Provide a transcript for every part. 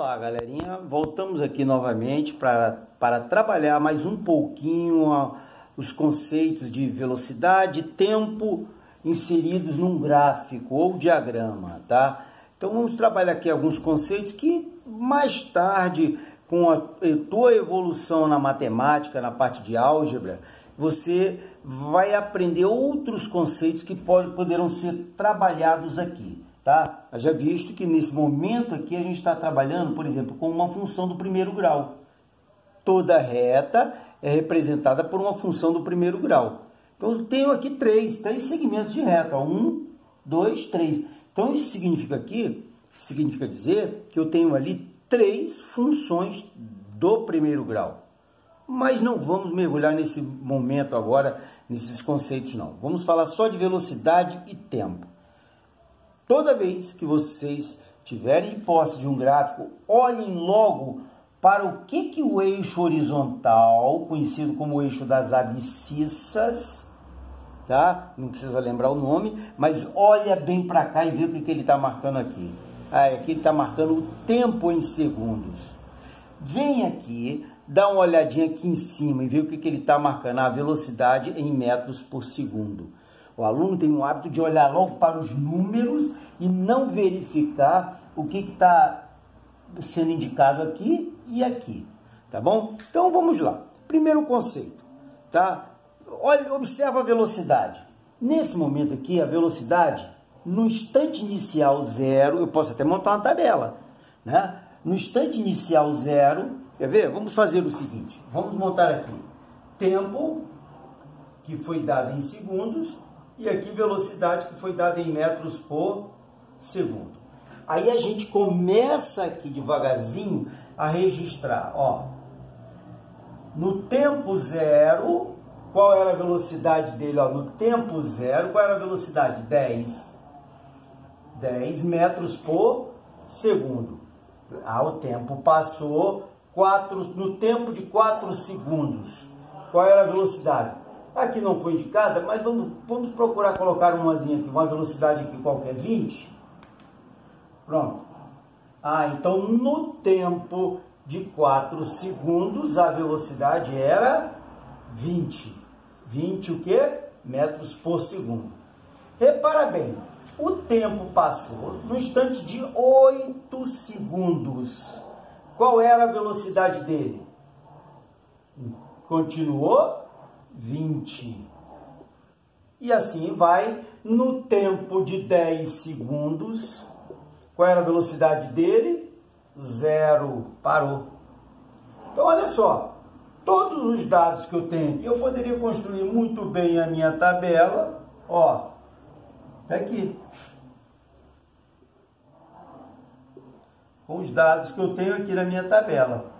Olá, galerinha. Voltamos aqui novamente para, trabalhar mais um pouquinho a, os conceitos de velocidade, tempo inseridos num gráfico ou diagrama, tá? Então vamos trabalhar aqui alguns conceitos que mais tarde, com a tua evolução na matemática, na parte de álgebra, você vai aprender outros conceitos que pode, poderão ser trabalhados aqui tá? Já visto que nesse momento aqui a gente está trabalhando, por exemplo, com uma função do primeiro grau. Toda reta é representada por uma função do primeiro grau. Então eu tenho aqui três, três segmentos de reta. Ó. Um, dois, três. Então isso significa aqui, significa dizer que eu tenho ali três funções do primeiro grau. Mas não vamos mergulhar nesse momento agora, nesses conceitos não. Vamos falar só de velocidade e tempo. Toda vez que vocês tiverem posse de um gráfico, olhem logo para o que, que o eixo horizontal, conhecido como eixo das abscissas, tá? Não precisa lembrar o nome, mas olha bem para cá e vê o que, que ele está marcando aqui. Ah, aqui ele está marcando o tempo em segundos. Vem aqui, dá uma olhadinha aqui em cima e vê o que, que ele está marcando, a velocidade em metros por segundo. O aluno tem o hábito de olhar logo para os números e não verificar o que está sendo indicado aqui e aqui, tá bom? Então vamos lá. Primeiro conceito, tá? Olha, observa a velocidade. Nesse momento aqui, a velocidade, no instante inicial zero, eu posso até montar uma tabela, né? No instante inicial zero, quer ver? Vamos fazer o seguinte, vamos montar aqui tempo, que foi dado em segundos, e aqui velocidade que foi dada em metros por segundo. Aí a gente começa aqui devagarzinho a registrar, ó. No tempo zero, qual era a velocidade dele? Ó, no tempo zero, qual era a velocidade? 10. 10 metros por segundo. Ah, o tempo passou 4, no tempo de 4 segundos. Qual era a velocidade? Aqui não foi indicada, mas vamos, vamos procurar colocar umazinha aqui, uma velocidade aqui qualquer, 20. Pronto. Ah, então no tempo de 4 segundos a velocidade era 20. 20 o quê? Metros por segundo. Repara bem, o tempo passou no instante de 8 segundos. Qual era a velocidade dele? Continuou 20. E assim vai, no tempo de 10 segundos, qual era a velocidade dele? Zero, parou. Então olha só, todos os dados que eu tenho aqui, eu poderia construir muito bem a minha tabela, ó, tá aqui. Com os dados que eu tenho aqui na minha tabela.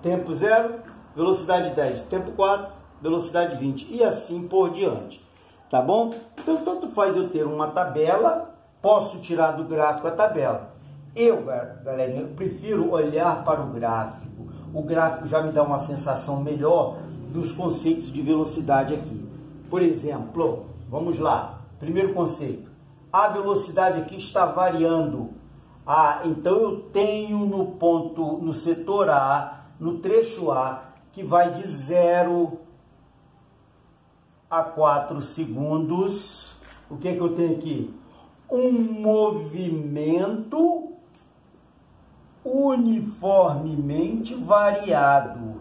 Tempo zero, velocidade 10. Tempo 4, velocidade 20 e assim por diante. Tá bom? Então, tanto faz eu ter uma tabela, posso tirar do gráfico a tabela. Eu, galerinha, eu prefiro olhar para o gráfico. O gráfico já me dá uma sensação melhor dos conceitos de velocidade aqui. Por exemplo, vamos lá. Primeiro conceito. A velocidade aqui está variando. Ah, então eu tenho no ponto, no setor A, no trecho A, que vai de zero a 4 segundos. O que, é que eu tenho aqui? Um movimento uniformemente variado.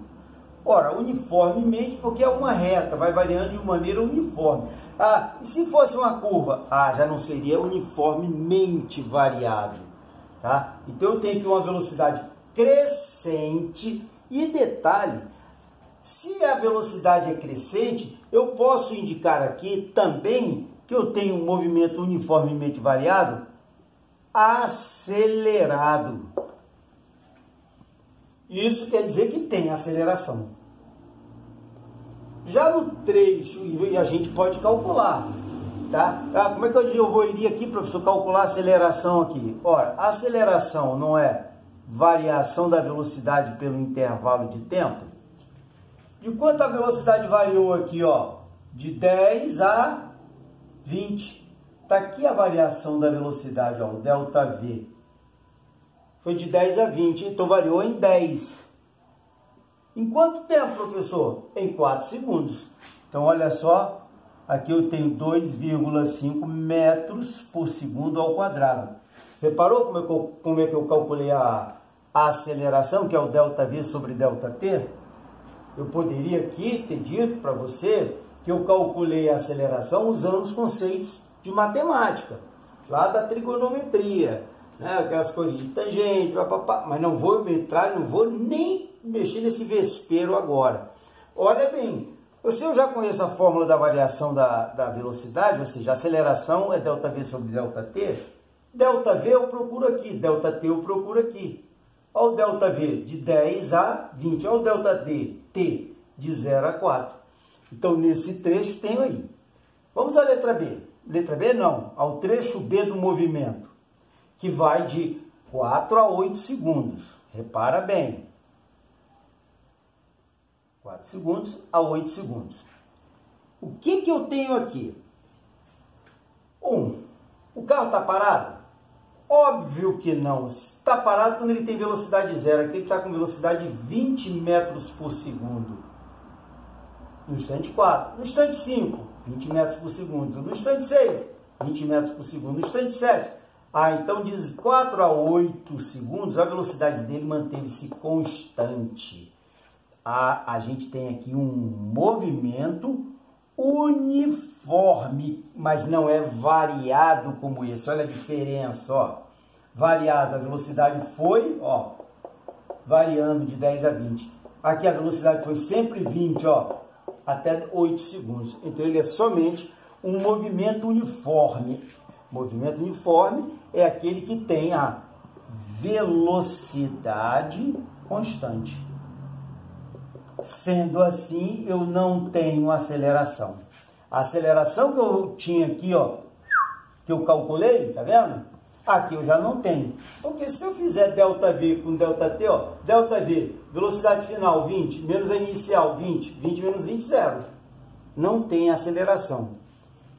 Ora, uniformemente porque é uma reta, vai variando de maneira uniforme. Ah, e se fosse uma curva? Ah, já não seria uniformemente variado. Tá? Então eu tenho aqui uma velocidade crescente e detalhe, se a velocidade é crescente, eu posso indicar aqui também que eu tenho um movimento uniformemente variado acelerado. Isso quer dizer que tem aceleração. Já no trecho, e a gente pode calcular, tá? Ah, como é que eu vou iria aqui, professor, calcular a aceleração aqui? Ora, aceleração não é variação da velocidade pelo intervalo de tempo? De quanto a velocidade variou aqui, ó? De 10 a 20. Está aqui a variação da velocidade, ó, o delta V. Foi de 10 a 20, então variou em 10. Em quanto tempo, professor? Em 4 segundos. Então, olha só, aqui eu tenho 2,5 metros por segundo ao quadrado. Reparou como é que eu, como é que eu calculei a, a aceleração, que é o delta V sobre delta T? Eu poderia aqui ter dito para você que eu calculei a aceleração usando os conceitos de matemática, lá da trigonometria, né? aquelas coisas de tangente, papapá, mas não vou entrar, não vou nem mexer nesse vespeiro agora. Olha bem, se eu já conheço a fórmula da variação da, da velocidade, ou seja, a aceleração é ΔV sobre ΔT, ΔV eu procuro aqui, ΔT eu procuro aqui. Olha o ΔV de 10 a 20, olha o ΔT T de 0 a 4. Então, nesse trecho tenho aí. Vamos à letra B. Letra B não, ao trecho B do movimento, que vai de 4 a 8 segundos. Repara bem. 4 segundos a 8 segundos. O que, que eu tenho aqui? Um, o carro está parado? Óbvio que não. Está parado quando ele tem velocidade zero. Aqui ele está com velocidade de 20 metros por segundo. No instante 4. No instante 5, 20 metros por segundo. No instante 6, 20 metros por segundo. No instante 7, ah, então de 4 a 8 segundos, a velocidade dele manteve-se constante. Ah, a gente tem aqui um movimento uniforme, mas não é variado como esse. Olha a diferença, ó. Variado, a velocidade foi, ó, variando de 10 a 20. Aqui a velocidade foi sempre 20, ó, até 8 segundos. Então ele é somente um movimento uniforme. Movimento uniforme é aquele que tem a velocidade constante. Sendo assim, eu não tenho aceleração. A aceleração que eu tinha aqui, ó, que eu calculei, tá vendo? Aqui eu já não tenho. Porque se eu fizer ΔV com ΔT, ó, ΔV, velocidade final 20, menos a inicial 20, 20 menos 20, zero. Não tem aceleração.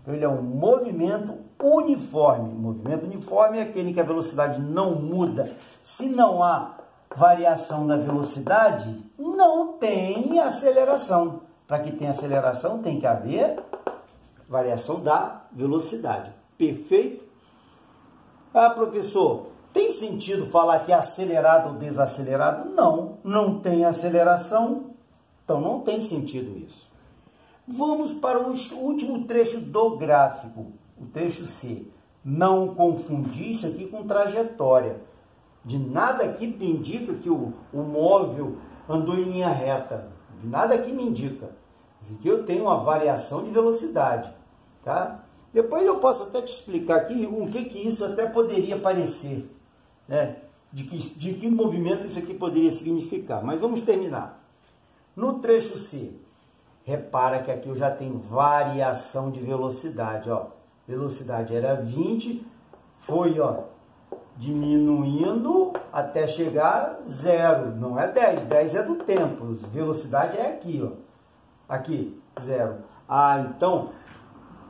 Então ele é um movimento uniforme. Movimento uniforme é aquele que a velocidade não muda. Se não há variação da velocidade, não tem aceleração. Para que tenha aceleração, tem que haver variação da velocidade. Perfeito? Ah, professor, tem sentido falar que é acelerado ou desacelerado? Não, não tem aceleração, então não tem sentido isso. Vamos para o último trecho do gráfico, o trecho C. Não confundir isso aqui com trajetória. De nada aqui me indica que o, o móvel andou em linha reta. De nada aqui me indica. Aqui eu tenho uma variação de velocidade. Tá? Depois eu posso até te explicar aqui o que, que isso até poderia parecer. Né? De, que, de que movimento isso aqui poderia significar. Mas vamos terminar. No trecho C, repara que aqui eu já tenho variação de velocidade. Ó. Velocidade era 20, foi ó, diminuindo até chegar zero. Não é 10, 10 é do tempo. Velocidade é aqui, ó. Aqui, zero. Ah, então,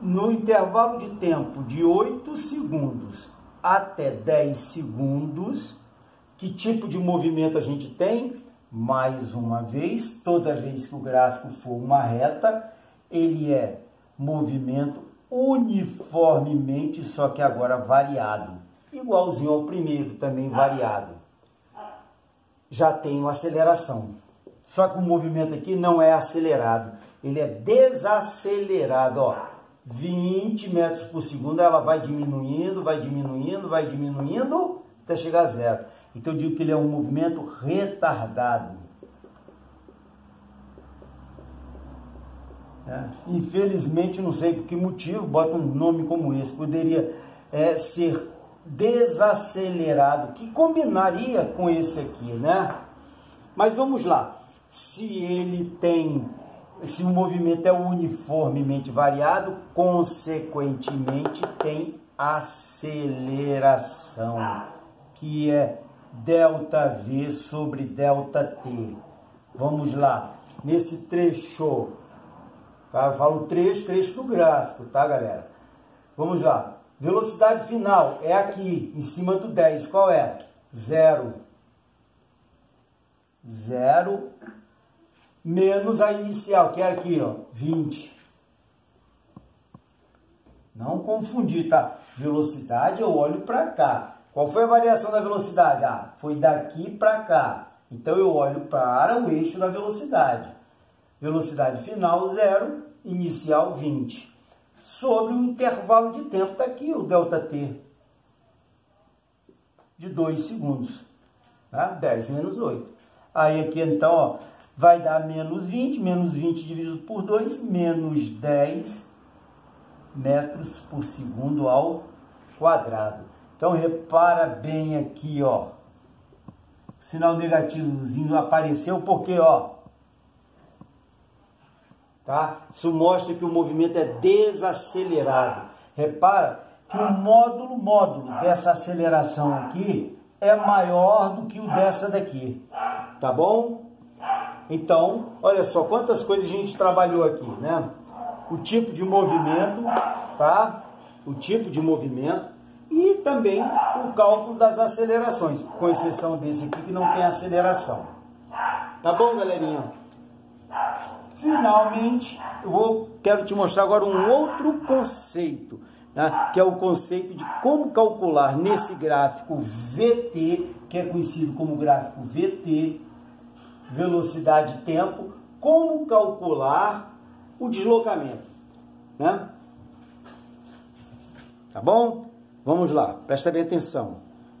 no intervalo de tempo de 8 segundos até 10 segundos, que tipo de movimento a gente tem? Mais uma vez, toda vez que o gráfico for uma reta, ele é movimento uniformemente, só que agora variado igualzinho ao primeiro, também variado. Já tem uma aceleração. Só que o movimento aqui não é acelerado, ele é desacelerado, ó. 20 metros por segundo, ela vai diminuindo, vai diminuindo, vai diminuindo, até chegar a zero. Então eu digo que ele é um movimento retardado. É. Infelizmente, não sei por que motivo, bota um nome como esse. Poderia é, ser desacelerado, que combinaria com esse aqui, né? Mas vamos lá. Se ele tem, se o movimento é uniformemente variado, consequentemente tem aceleração, que é ΔV sobre ΔT. Vamos lá. Nesse trecho, eu falo trecho, trecho do gráfico, tá, galera? Vamos lá. Velocidade final é aqui, em cima do 10. Qual é? zero. Zero menos a inicial, que é aqui, ó, 20. Não confundir, tá? Velocidade eu olho para cá. Qual foi a variação da velocidade? Ah, foi daqui para cá. Então eu olho para o eixo da velocidade. Velocidade final zero, inicial 20. Sobre o intervalo de tempo, está aqui o ΔT de 2 segundos. Tá? 10 menos 8. Aí aqui então, ó, vai dar menos 20, menos 20 dividido por 2, menos 10 metros por segundo ao quadrado. Então repara bem aqui, ó. O sinal negativozinho apareceu porque, ó, tá? Isso mostra que o movimento é desacelerado. Repara que o módulo módulo dessa aceleração aqui é maior do que o dessa daqui, tá bom? Então, olha só quantas coisas a gente trabalhou aqui, né? O tipo de movimento, tá? O tipo de movimento e também o cálculo das acelerações, com exceção desse aqui que não tem aceleração. Tá bom, galerinha? Finalmente, eu vou, quero te mostrar agora um outro conceito, né? que é o conceito de como calcular nesse gráfico VT, que é conhecido como gráfico VT, velocidade tempo, como calcular o deslocamento. Né? Tá bom? Vamos lá, presta bem atenção.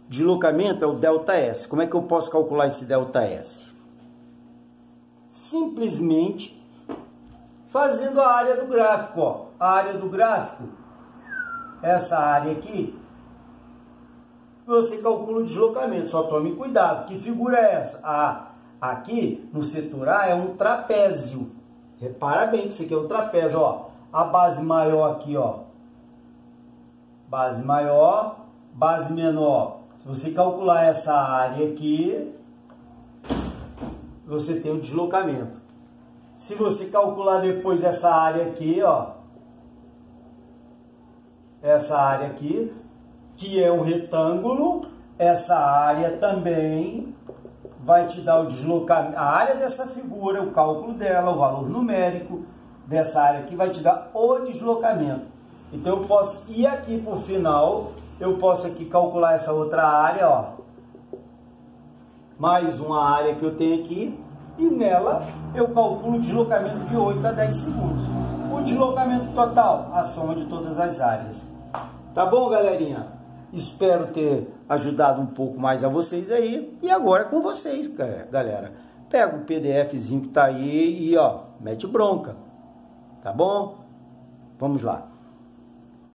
Deslocamento é o ΔS. Como é que eu posso calcular esse ΔS? Simplesmente fazendo a área do gráfico. Ó. A área do gráfico, essa área aqui, você calcula o deslocamento. Só tome cuidado. Que figura é essa? Ah, aqui no setor A é um trapézio. Repara bem que isso aqui é um trapézio. Ó. A base maior aqui, ó. Base maior, base menor. Se você calcular essa área aqui, você tem o deslocamento. Se você calcular depois essa área aqui, ó, essa área aqui, que é um retângulo, essa área também vai te dar o deslocamento, a área dessa figura, o cálculo dela, o valor numérico dessa área aqui vai te dar o deslocamento. Então eu posso ir aqui por final, eu posso aqui calcular essa outra área, ó, mais uma área que eu tenho aqui, e nela eu calculo o deslocamento de 8 a 10 segundos. O deslocamento total, a soma de todas as áreas. Tá bom, galerinha? Espero ter ajudado um pouco mais a vocês aí. E agora é com vocês, galera. Pega o PDFzinho que tá aí e ó, mete bronca. Tá bom? Vamos lá.